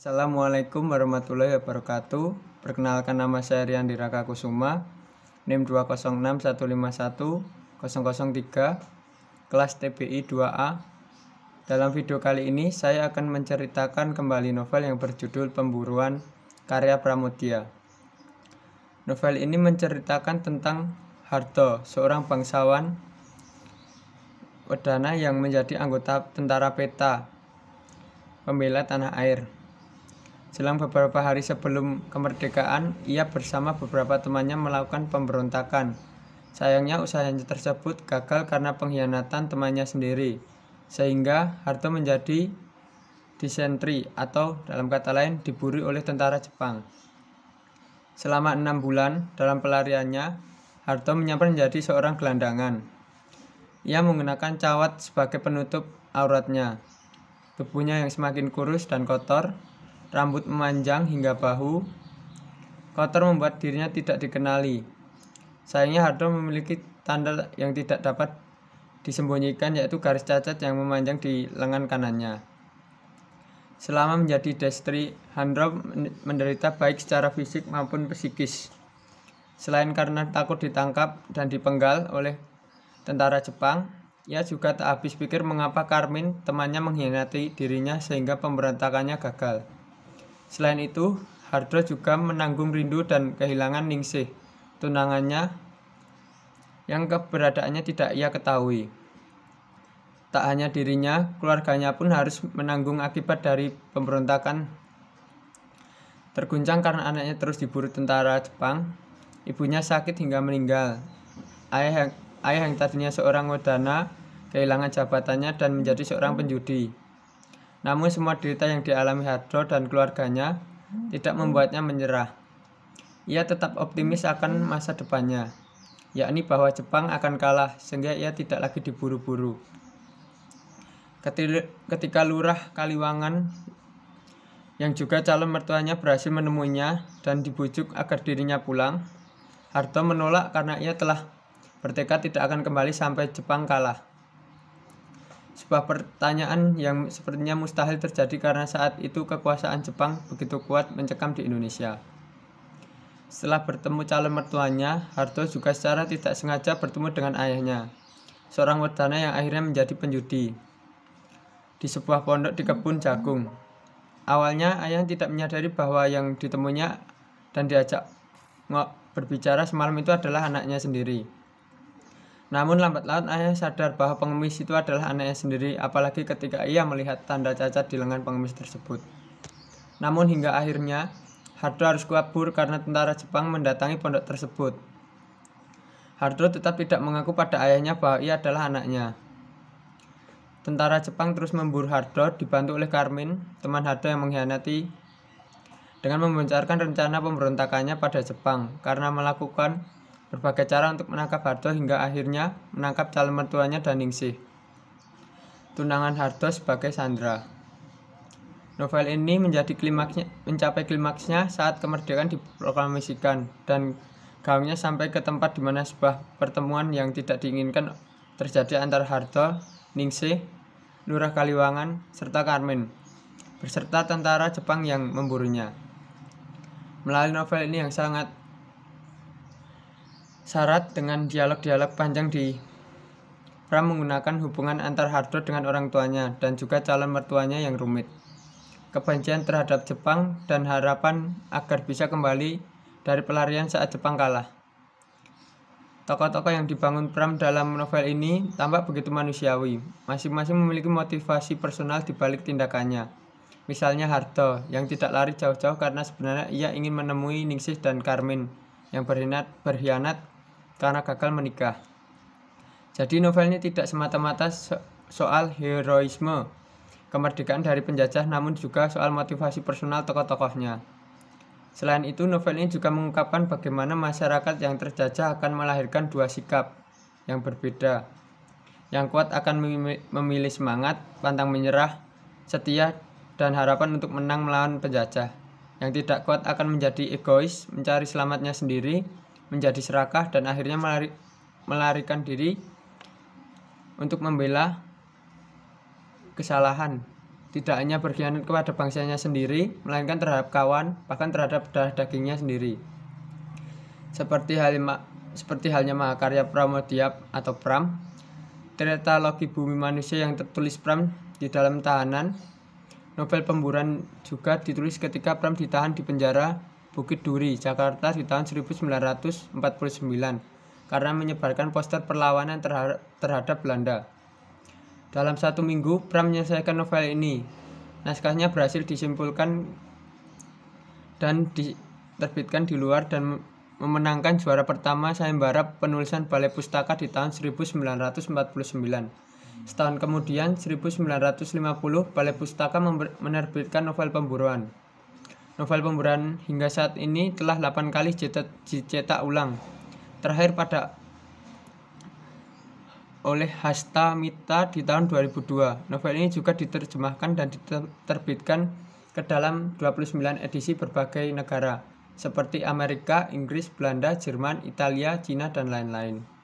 Assalamualaikum warahmatullahi wabarakatuh. Perkenalkan nama saya Rian Diraka Kusuma, NIM 206151003, kelas TBI 2A. Dalam video kali ini saya akan menceritakan kembali novel yang berjudul Pemburuan karya Pramudia. Novel ini menceritakan tentang Harto, seorang bangsawan Wedana yang menjadi anggota tentara peta pembela tanah air. Selang beberapa hari sebelum kemerdekaan, ia bersama beberapa temannya melakukan pemberontakan. Sayangnya usahanya tersebut gagal karena pengkhianatan temannya sendiri, sehingga Harto menjadi disentri atau dalam kata lain diburu oleh tentara Jepang. Selama enam bulan dalam pelariannya, Harto menyamar menjadi seorang gelandangan. Ia menggunakan cawat sebagai penutup auratnya. Tubuhnya yang semakin kurus dan kotor rambut memanjang hingga bahu. Kotor membuat dirinya tidak dikenali. Sayangnya Hardo memiliki tanda yang tidak dapat disembunyikan yaitu garis cacat yang memanjang di lengan kanannya. Selama menjadi destri, Handro menderita baik secara fisik maupun psikis. Selain karena takut ditangkap dan dipenggal oleh tentara Jepang, ia juga tak habis pikir mengapa Karmin, temannya mengkhianati dirinya sehingga pemberontakannya gagal. Selain itu, Hardro juga menanggung rindu dan kehilangan Ningsih, tunangannya yang keberadaannya tidak ia ketahui. Tak hanya dirinya, keluarganya pun harus menanggung akibat dari pemberontakan. Terguncang karena anaknya terus diburu tentara Jepang, ibunya sakit hingga meninggal. Ayah yang, ayah yang tadinya seorang wedana kehilangan jabatannya dan menjadi seorang penjudi. Namun semua derita yang dialami Hadro dan keluarganya tidak membuatnya menyerah. Ia tetap optimis akan masa depannya, yakni bahwa Jepang akan kalah sehingga ia tidak lagi diburu-buru. Ketika lurah Kaliwangan yang juga calon mertuanya berhasil menemuinya dan dibujuk agar dirinya pulang, Harto menolak karena ia telah bertekad tidak akan kembali sampai Jepang kalah. Sebuah pertanyaan yang sepertinya mustahil terjadi karena saat itu kekuasaan Jepang begitu kuat mencekam di Indonesia. Setelah bertemu calon mertuanya, Harto juga secara tidak sengaja bertemu dengan ayahnya, seorang wedana yang akhirnya menjadi penjudi di sebuah pondok di kebun jagung. Awalnya ayah tidak menyadari bahwa yang ditemunya dan diajak berbicara semalam itu adalah anaknya sendiri. Namun lambat laun ayah sadar bahwa pengemis itu adalah anaknya sendiri, apalagi ketika ia melihat tanda cacat di lengan pengemis tersebut. Namun hingga akhirnya, Hardo harus kabur karena tentara Jepang mendatangi pondok tersebut. Hardo tetap tidak mengaku pada ayahnya bahwa ia adalah anaknya. Tentara Jepang terus memburu Hardo dibantu oleh Karmin, teman Hardo yang mengkhianati dengan memboncarkan rencana pemberontakannya pada Jepang karena melakukan berbagai cara untuk menangkap Hardo hingga akhirnya menangkap calon mertuanya dan Ningsih. Tunangan Hardo sebagai Sandra. Novel ini menjadi klimaksnya, mencapai klimaksnya saat kemerdekaan diproklamasikan dan gaungnya sampai ke tempat di mana sebuah pertemuan yang tidak diinginkan terjadi antara Hardo, Ningsih, Lurah Kaliwangan, serta Carmen, beserta tentara Jepang yang memburunya. Melalui novel ini yang sangat syarat dengan dialog-dialog panjang di Pram menggunakan hubungan antar Hardo dengan orang tuanya dan juga calon mertuanya yang rumit. Kebencian terhadap Jepang dan harapan agar bisa kembali dari pelarian saat Jepang kalah. Tokoh-tokoh yang dibangun Pram dalam novel ini tampak begitu manusiawi. Masing-masing memiliki motivasi personal di balik tindakannya. Misalnya Hardo yang tidak lari jauh-jauh karena sebenarnya ia ingin menemui Ningsih dan Carmen yang berkhianat karena gagal menikah. Jadi novel ini tidak semata-mata so soal heroisme, kemerdekaan dari penjajah namun juga soal motivasi personal tokoh-tokohnya. Selain itu, novel ini juga mengungkapkan bagaimana masyarakat yang terjajah akan melahirkan dua sikap yang berbeda. Yang kuat akan memilih semangat, pantang menyerah, setia, dan harapan untuk menang melawan penjajah. Yang tidak kuat akan menjadi egois, mencari selamatnya sendiri, menjadi serakah dan akhirnya melari, melarikan diri untuk membela kesalahan tidak hanya berkhianat kepada bangsanya sendiri, melainkan terhadap kawan, bahkan terhadap darah dagingnya sendiri. Seperti halnya, seperti halnya mahakarya Pramodiap atau Pram, logi bumi manusia yang tertulis Pram di dalam tahanan, novel pemburuan juga ditulis ketika Pram ditahan di penjara Bukit Duri, Jakarta di tahun 1949 karena menyebarkan poster perlawanan terhadap, Belanda. Dalam satu minggu, Pram menyelesaikan novel ini. Naskahnya berhasil disimpulkan dan diterbitkan di luar dan memenangkan juara pertama sayembara penulisan Balai Pustaka di tahun 1949. Setahun kemudian, 1950, Balai Pustaka menerbitkan novel pemburuan. Novel pemburuan hingga saat ini telah 8 kali dicetak ulang. Terakhir pada oleh Hasta Mita di tahun 2002. Novel ini juga diterjemahkan dan diterbitkan ke dalam 29 edisi berbagai negara, seperti Amerika, Inggris, Belanda, Jerman, Italia, Cina, dan lain-lain.